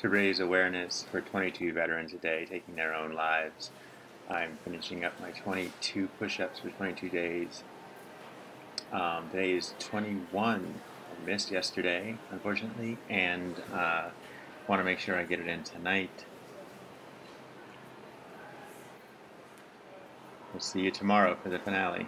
to raise awareness for 22 veterans a day taking their own lives. I'm finishing up my 22 push-ups for 22 days. Um, today is 21. I missed yesterday, unfortunately, and uh, want to make sure I get it in tonight. We'll see you tomorrow for the finale.